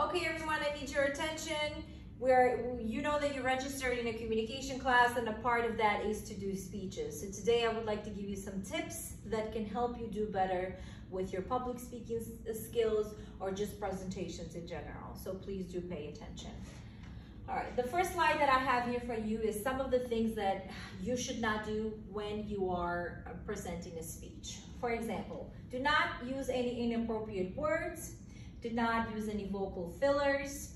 Okay, everyone, I need your attention. Where you know that you're registered in a communication class and a part of that is to do speeches. So today I would like to give you some tips that can help you do better with your public speaking uh, skills or just presentations in general. So please do pay attention. All right, the first slide that I have here for you is some of the things that you should not do when you are uh, presenting a speech. For example, do not use any inappropriate words, do not use any vocal fillers,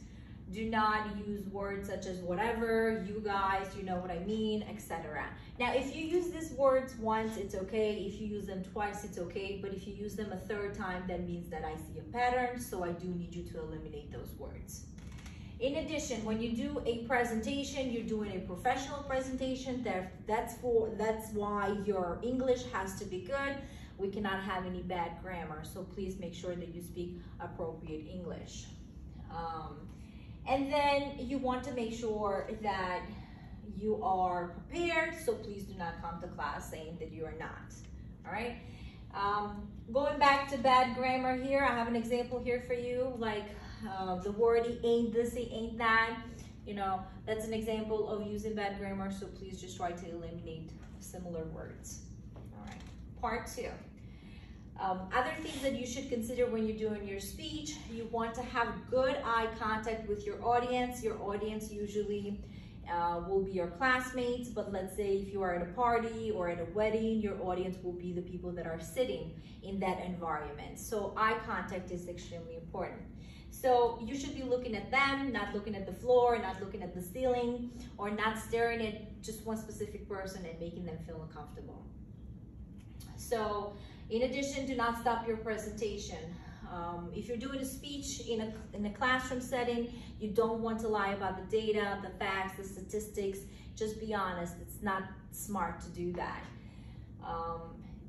do not use words such as whatever, you guys, you know what I mean, etc. Now, if you use these words once, it's okay. If you use them twice, it's okay. But if you use them a third time, that means that I see a pattern. So I do need you to eliminate those words. In addition, when you do a presentation, you're doing a professional presentation. That's for that's why your English has to be good. We cannot have any bad grammar. So please make sure that you speak appropriate English. Um, and then you want to make sure that you are prepared, so please do not come to class saying that you are not, all right? Um, going back to bad grammar here, I have an example here for you, like uh, the word ain't this, ain't that, you know, that's an example of using bad grammar, so please just try to eliminate similar words, all right? Part two. Um, other things that you should consider when you're doing your speech, you want to have good eye contact with your audience. Your audience usually uh, will be your classmates, but let's say if you are at a party or at a wedding, your audience will be the people that are sitting in that environment. So eye contact is extremely important. So you should be looking at them, not looking at the floor, not looking at the ceiling, or not staring at just one specific person and making them feel uncomfortable. So in addition, do not stop your presentation. Um, if you're doing a speech in a, in a classroom setting, you don't want to lie about the data, the facts, the statistics. Just be honest. It's not smart to do that. Um,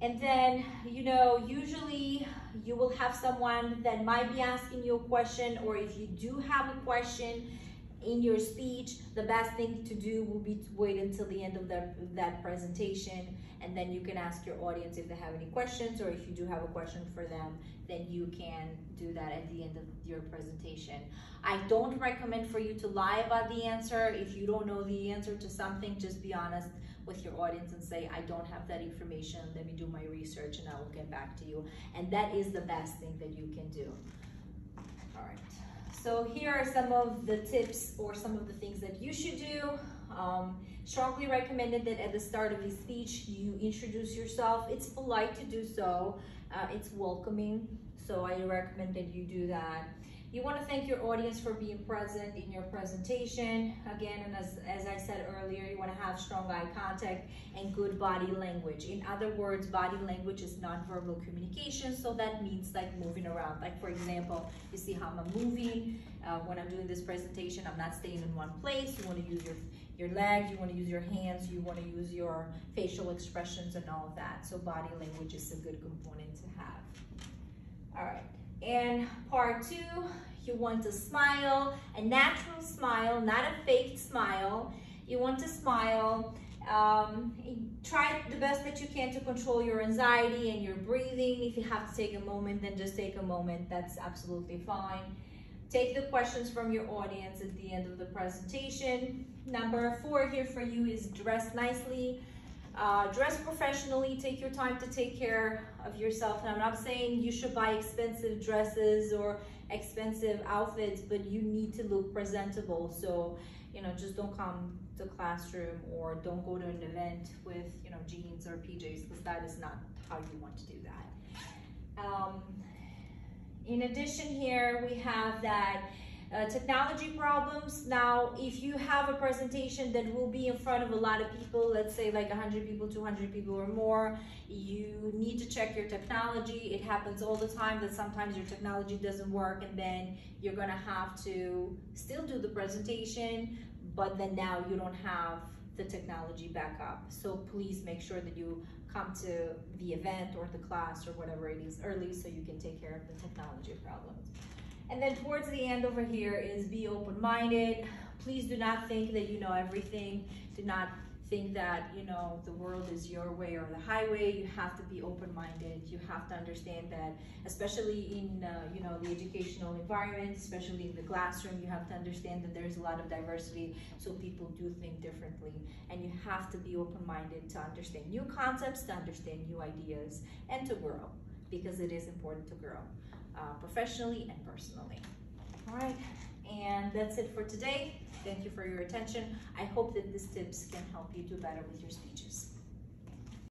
and then, you know, usually you will have someone that might be asking you a question, or if you do have a question, in your speech, the best thing to do will be to wait until the end of that, that presentation and then you can ask your audience if they have any questions or if you do have a question for them, then you can do that at the end of your presentation. I don't recommend for you to lie about the answer. If you don't know the answer to something, just be honest with your audience and say, I don't have that information, let me do my research and I will get back to you. And that is the best thing that you can do. All right. So here are some of the tips or some of the things that you should do. Um, strongly recommended that at the start of the speech, you introduce yourself. It's polite to do so. Uh, it's welcoming. So I recommend that you do that. You want to thank your audience for being present in your presentation. Again, and as, as I said earlier, you want to have strong eye contact and good body language. In other words, body language is nonverbal communication, so that means like moving around. Like for example, you see how I'm moving. Uh, when I'm doing this presentation, I'm not staying in one place. You want to use your, your legs, you want to use your hands, you want to use your facial expressions and all of that. So body language is a good component to have. All right. And part two, you want to smile, a natural smile, not a faked smile. You want to smile. Um, try the best that you can to control your anxiety and your breathing. If you have to take a moment, then just take a moment. That's absolutely fine. Take the questions from your audience at the end of the presentation. Number four here for you is dress nicely. Uh, dress professionally, take your time to take care of yourself. And I'm not saying you should buy expensive dresses or expensive outfits, but you need to look presentable. So, you know, just don't come to classroom or don't go to an event with, you know, jeans or PJs because that is not how you want to do that. Um, in addition here, we have that uh, technology problems. Now, if you have a presentation that will be in front of a lot of people, let's say like 100 people, 200 people or more, you need to check your technology. It happens all the time that sometimes your technology doesn't work and then you're gonna have to still do the presentation, but then now you don't have the technology back up. So please make sure that you come to the event or the class or whatever it is early so you can take care of the technology problems. And then towards the end over here is be open-minded. Please do not think that you know everything. Do not think that you know the world is your way or the highway. You have to be open-minded. You have to understand that especially in uh, you know the educational environment especially in the classroom you have to understand that there's a lot of diversity. So people do think differently. And you have to be open-minded to understand new concepts to understand new ideas and to grow because it is important to grow uh, professionally and personally all right and that's it for today Thank you for your attention. I hope that these tips can help you do better with your speeches.